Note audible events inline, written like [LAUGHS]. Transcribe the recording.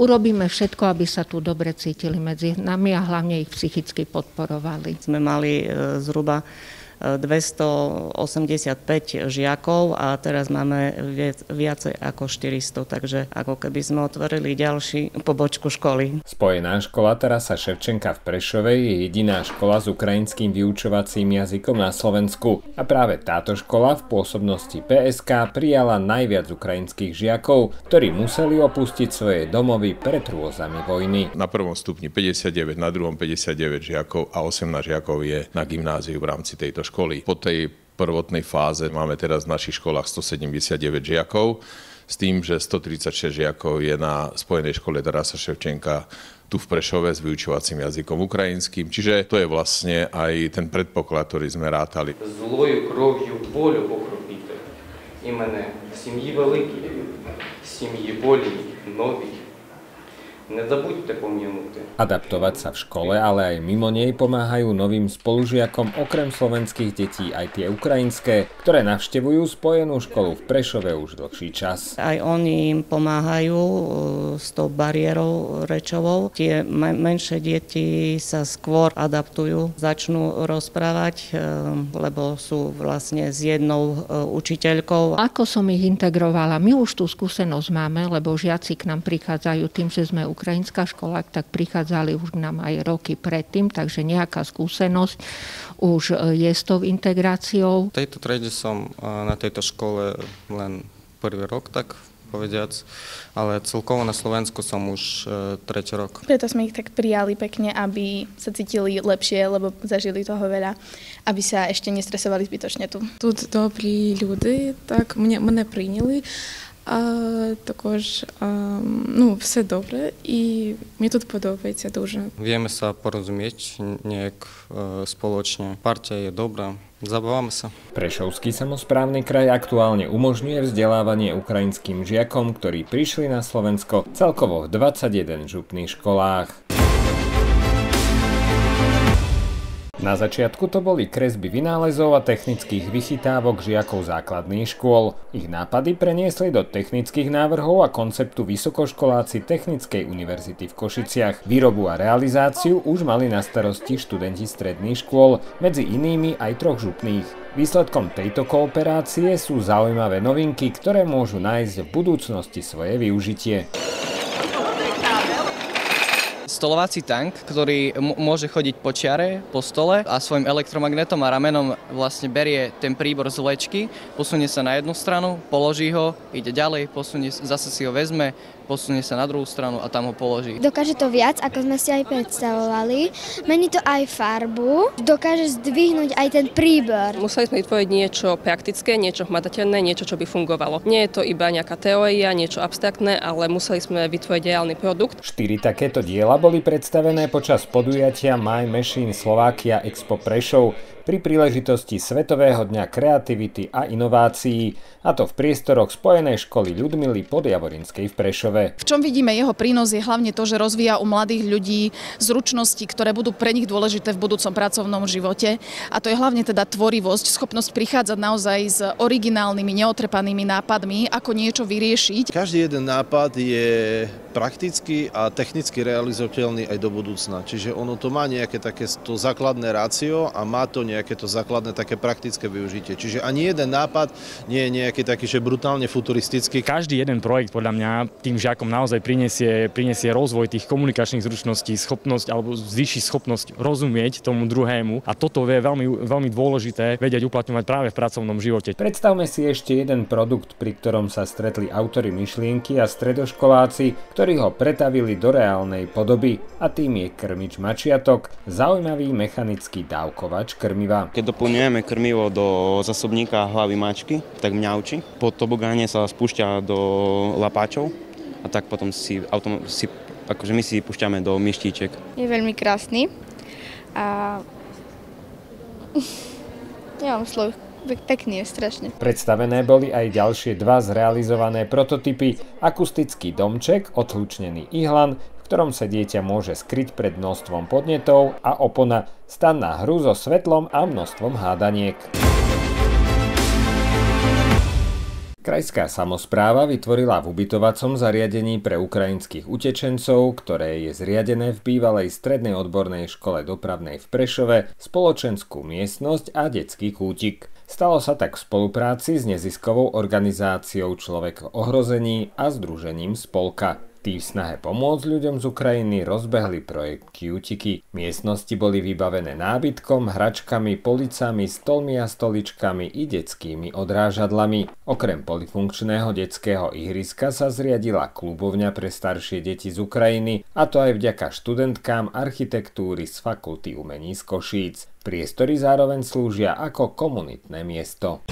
urobíme všetko, aby sa tu dobre cítili medzi nami a hlavne ich psychicky podporovali. Sme mali e, zhruba 285 žiakov a teraz máme viacej ako 400, takže ako keby sme otvorili ďalší pobočku školy. Spojená škola Tarasa Ševčenka v Prešove je jediná škola s ukrajinským vyučovacím jazykom na Slovensku a práve táto škola v pôsobnosti PSK prijala najviac ukrajinských žiakov, ktorí museli opustiť svoje domovy pred rôzami vojny. Na prvom stupni 59, na druhom 59 žiakov a 18 žiakov je na gymnáziu v rámci tejto školy Po tej prvotnej fáze máme teraz v našich školách 179 žiakov, s tým, že 136 žiakov je na Spojenej škole Tarasa Ševčenka tu v Prešove s vyučovacím jazykom ukrajinským. Čiže to je vlastne aj ten predpoklad, ktorý sme rátali. Злою кров'ю волю покропіте. І мене в сім'ї великій, в сім'ї волі новій. Adaptovať sa v škole, ale aj mimo nej pomáhajú novým spolužiakom okrem slovenských detí aj tie ukrajinské, ktoré navštevujú spojenú školu v Prešove už dlhší čas. Aj oni im pomáhajú e, s tou bariérou rečovou. Tie menšie deti sa skôr adaptujú, začnú rozprávať, e, lebo sú vlastne s jednou e, učiteľkou. Ako som ich integrovala? My už tú skúsenosť máme, lebo žiaci k nám prichádzajú tým, že sme ukrajinská škola, tak prichádzali už k nám aj roky predtým, takže nejaká skúsenosť už e, je s tou integráciou. V tejto trede som e, na tejto škole len prvý rok, tak povediac, ale celkovo na Slovensku som už e, tretí rok. Preto sme ich tak prijali pekne, aby sa cítili lepšie, lebo zažili toho veľa, aby sa ešte nestresovali zbytočne tu. Тут добрі люди, так мене, мене прийняли. А також а, ну, все добре, і мені тут подобається дуже. Vieme sa porozumieť nejak e, spoločne. Partia je dobrá, zabávame sa. Prešovský samozprávny kraj aktuálne umožňuje vzdelávanie ukrajinským žiakom, ktorí prišli na Slovensko celkovo v 21 župných školách. Na začiatku to boli kresby vynálezov a technických vychytávok žiakov základných škôl. Ich nápady preniesli do technických návrhov a konceptu vysokoškoláci Technickej univerzity v Košiciach. Výrobu a realizáciu už mali na starosti študenti stredných škôl, medzi inými aj troch župných. Výsledkom tejto kooperácie sú zaujímavé novinky, ktoré môžu nájsť v budúcnosti svoje využitie stolovací tank, ktorý môže chodiť po čiare, po stole a svojim elektromagnetom a ramenom vlastne berie ten príbor z vlečky, posunie sa na jednu stranu, položí ho, ide ďalej, posunie, zase si ho vezme, posunie sa na druhú stranu a tam ho položí. Dokáže to viac, ako sme si aj predstavovali. Mení to aj farbu, dokáže zdvihnúť aj ten príbor. Museli sme vytvoriť niečo praktické, niečo hmatateľné, niečo, čo by fungovalo. Nie je to iba nejaká teória, niečo abstraktné, ale museli sme vytvoriť reálny produkt. Štyri takéto diela boli predstavené počas podujatia My Machine Slovakia Expo Prešov pri príležitosti Svetového dňa kreativity a inovácií, a to v priestoroch Spojenej školy Ľudmily Podjavorinskej v Prešove. V čom vidíme jeho prínos je hlavne to, že rozvíja u mladých ľudí zručnosti, ktoré budú pre nich dôležité v budúcom pracovnom živote. A to je hlavne teda tvorivosť, schopnosť prichádzať naozaj s originálnymi, neotrepanými nápadmi, ako niečo vyriešiť. Každý jeden nápad je prakticky a technicky realizovateľný aj do budúcna. Čiže ono to má nejaké také to základné rácio a má to nejaké to základné také praktické využitie. Čiže ani jeden nápad nie je nejaký taký, že brutálne futuristický. Každý jeden projekt podľa mňa tým žiakom naozaj prinesie, prinesie rozvoj tých komunikačných zručností, schopnosť alebo zvýši schopnosť rozumieť tomu druhému a toto je veľmi, veľmi dôležité vedieť uplatňovať práve v pracovnom živote. Predstavme si ešte jeden produkt, pri ktorom sa stretli autory myšlienky a stredoškoláci, ktorí ho pretavili do reálnej podoby a tým je krmič mačiatok, zaujímavý mechanický dávkovač krmiva. Keď doplňujeme krmivo do zasobníka hlavy mačky, tak mňauči. Po tobogáne sa spúšťa do lapáčov a tak potom si, autom, si akože my si púšťame do myštíček. Je veľmi krásny a [LAUGHS] nemám slov. Pekný je strašne. Predstavené boli aj ďalšie dva zrealizované prototypy. Akustický domček, odhlučnený ihlan, ktorom sa dieťa môže skryť pred množstvom podnetov a opona, stan na hru so svetlom a množstvom hádaniek. Krajská samozpráva vytvorila v ubytovacom zariadení pre ukrajinských utečencov, ktoré je zriadené v bývalej strednej odbornej škole dopravnej v Prešove, spoločenskú miestnosť a detský kútik. Stalo sa tak v spolupráci s neziskovou organizáciou Človek v ohrození a združením Spolka. Tí v snahe pomôcť ľuďom z Ukrajiny rozbehli projekt Cutie. Miestnosti boli vybavené nábytkom, hračkami, policami, stolmi a stoličkami i detskými odrážadlami. Okrem polifunkčného detského ihriska sa zriadila klubovňa pre staršie deti z Ukrajiny, a to aj vďaka študentkám architektúry z Fakulty umení z Košíc. Priestory zároveň slúžia ako komunitné miesto.